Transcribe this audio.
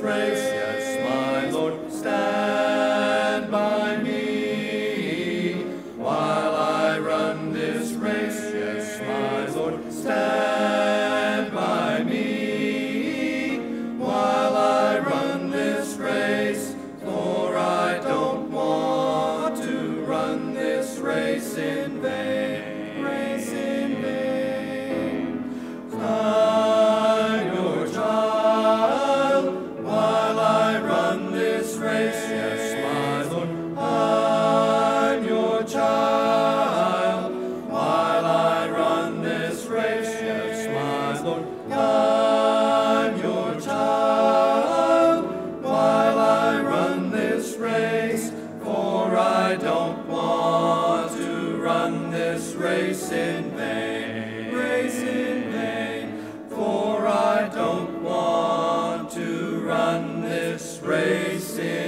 race. Yes, my Lord, stand by me while I run this race. Yes, my Lord, stand by me while I run this race. For I don't want to run this race in vain. run this race in